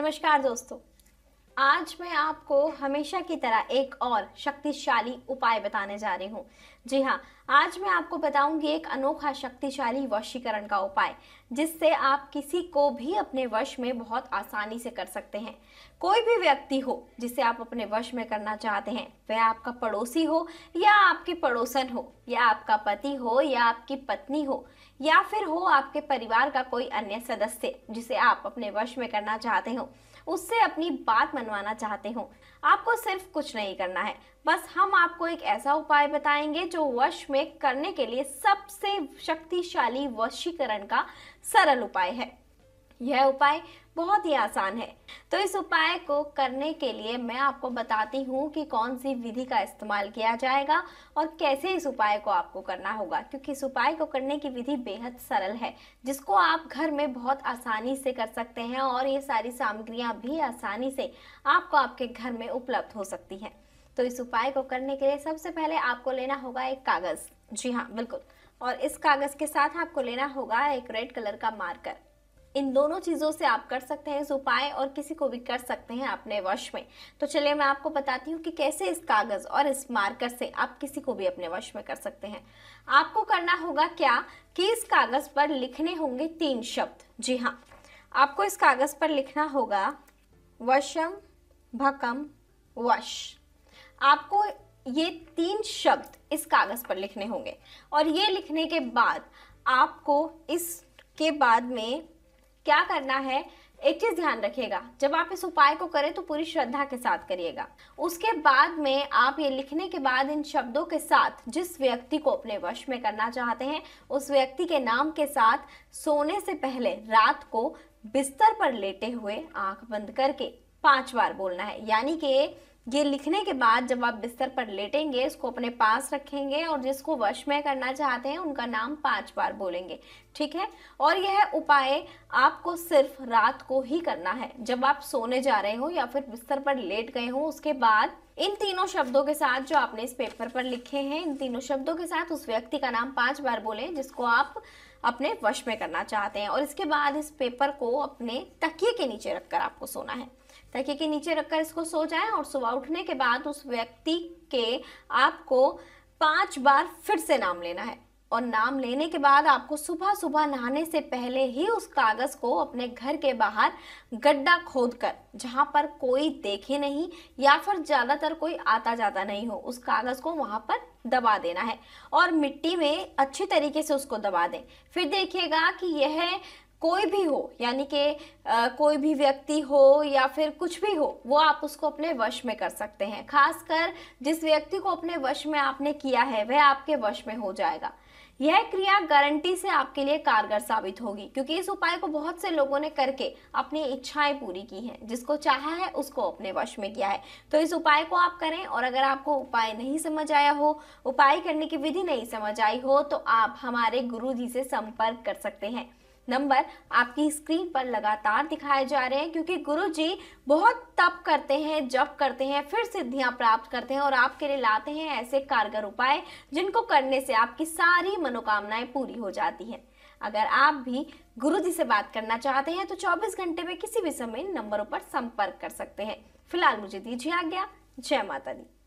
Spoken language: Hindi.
नमस्कार दोस्तों। आज मैं आपको हमेशा की तरह एक और शक्तिशाली उपाय बताने जा रही हूँ। जी हाँ आज मैं आपको बताऊँगी एक अनोखा शक्तिशाली वशीकरण का उपाय, जिससे आप किसी को भी अपने वश में बहुत आसानी से कर सकते हैं। कोई भी व्यक्ति हो जिसे आप अपने वश में करना चाहते हैं, वह आपका पड़ोसी हो या आपकी पड़ोसन हो, या आपका पति हो या आपकी पत्नी हो या फिर हो आपके परिवार का कोई अन्य सदस्य जिसे आप अपने वश में करना चाहते हो, उससे अपनी बात मनवाना चाहते हो। आपको सिर्फ़ कुछ नहीं करना है। बस हम आपको एक ऐसा उपाय बताएँगे जो वश में करने के लिए सबसे शक्तिशाली वशीकरण का सरल उपाय है। यह उपाय बहुत ही आसान है। तो इस उपाय को करने के लिए मैं आपको बताती हूँ कि कौन सी विधि का इस्तेमाल किया जाएगा और कैसे इस उपाय को आपको करना होगा, क्योंकि इस उपाय को करने की विधि बेहद सरल है, जिसको आप घर में बहुत आसानी से कर सकते हैं और ये सारी सामग्रियाँ भी आसानी से आपको आपके घर में उपलब्ध हो सकती हैं। तो इस उपाय को करने के लिए सबसे पहले आपको लेना होगा एक कागज़। जी हाँ बिल्कुल। और इस कागज़ के साथ आपको लेना होगा एक रेड कलर का मार्कर। इन दोनों चीज़ों से आप कर सकते हैं इस उपाय और किसी को भी कर सकते हैं अपने वश में। तो चलिए मैं आपको बताती हूँ कि कैसे इस कागज़ और इस मार्कर से आप किसी को भी अपने वश में कर सकते हैं। आपको करना होगा क्या कि इस कागज़ पर लिखने होंगे तीन शब्द। जी हाँ आपको इस कागज़ पर लिखना होगा वशम, भकम, वश। आपको ये तीन शब्द इस कागज़ पर लिखने होंगे। और ये लिखने के बाद आपको इसके बाद में क्या करना है, एक चीज़ ध्यान रखिएगा। जब आप इस उपाय को करें तो पूरी श्रद्धा के साथ करिएगा। उसके बाद में आप ये लिखने के बाद इन शब्दों के साथ, जिस व्यक्ति को अपने वश में करना चाहते हैं, उस व्यक्ति के नाम के साथ सोने से पहले रात को बिस्तर पर लेटे हुए आँख बंद करके पाँच बार बोलना है। यानी कि ये लिखने के बाद जब आप बिस्तर पर लेटेंगे, इसको अपने पास रखेंगे और जिसको वश में करना चाहते हैं, उनका नाम पाँच बार बोलेंगे। ठीक है? और यह उपाय आपको सिर्फ़ रात को ही करना है। जब आप सोने जा रहे हो या फिर बिस्तर पर लेट गए हो, उसके बाद इन तीनों शब्दों के साथ जो आपने इस पेपर पर लिखे हैं, इन तीनों शब्दों के साथ उस व्यक्ति का नाम पाँच बार बोलें जिसको आप अपने वश में करना चाहते हैं। और इसके बाद इस पेपर को अपने तकिए के नीचे रखकर आपको सोना है। तकिए के नीचे रखकर इसको सो जाए और सुबह उठने के बाद उस व्यक्ति के आपको पाँच बार फिर से नाम लेना है। और नाम लेने के बाद आपको सुबह सुबह नहाने से पहले ही उस कागज़ को अपने घर के बाहर गड्ढा खोद कर जहाँ पर कोई देखे नहीं या फिर ज़्यादातर कोई आता जाता नहीं हो, उस कागज़ को वहाँ पर दबा देना है। और मिट्टी में अच्छी तरीके से उसको दबा दें। फिर देखिएगा कि यह कोई भी हो, यानी कि कोई भी व्यक्ति हो या फिर कुछ भी हो, वो आप उसको अपने वश में कर सकते हैं। खासकर जिस व्यक्ति को अपने वश में आपने किया है, वह आपके वश में हो जाएगा। यह क्रिया गारंटी से आपके लिए कारगर साबित होगी, क्योंकि इस उपाय को बहुत से लोगों ने करके अपनी इच्छाएँ पूरी की हैं, जिसको चाहा है उसको अपने वश में किया है। तो इस उपाय को आप करें, और अगर आपको उपाय नहीं समझ आया हो, उपाय करने की विधि नहीं समझ आई हो तो आप हमारे गुरु जी से संपर्क कर सकते हैं। नंबर आपकी स्क्रीन पर लगातार दिखाए जा रहे हैं, क्योंकि गुरु जी बहुत तप करते हैं, जप करते हैं, फिर सिद्धियाँ प्राप्त करते हैं और आपके लिए लाते हैं ऐसे कारगर उपाय, जिनको करने से आपकी सारी मनोकामनाएँ पूरी हो जाती हैं। अगर आप भी गुरु जी से बात करना चाहते हैं तो 24 घंटे में किसी भी समय इन नंबरों पर संपर्क कर सकते हैं। फ़िलहाल मुझे दीजिए आज्ञा। जय माता दी।